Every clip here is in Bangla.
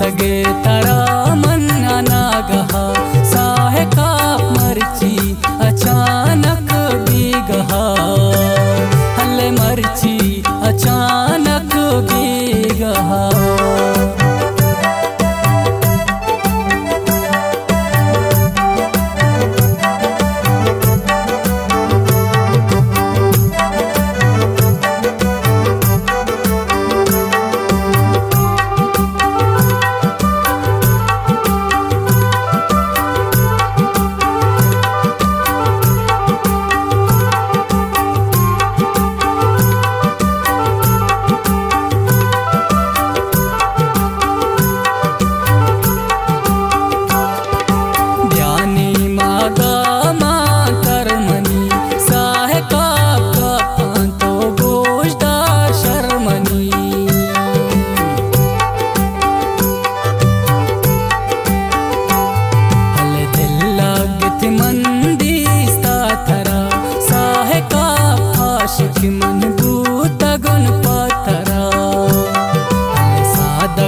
तगेतरा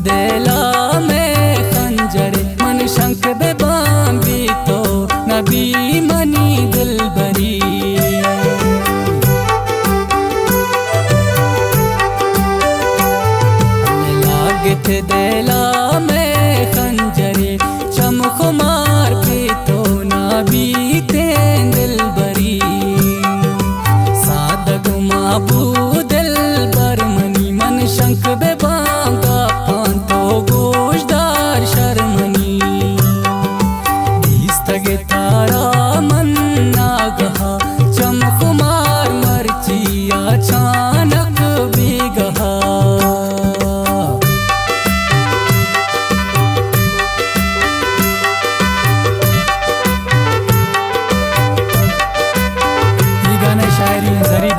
दिला में खंजर मन शंख दे बांधी तो नबी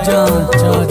चा चा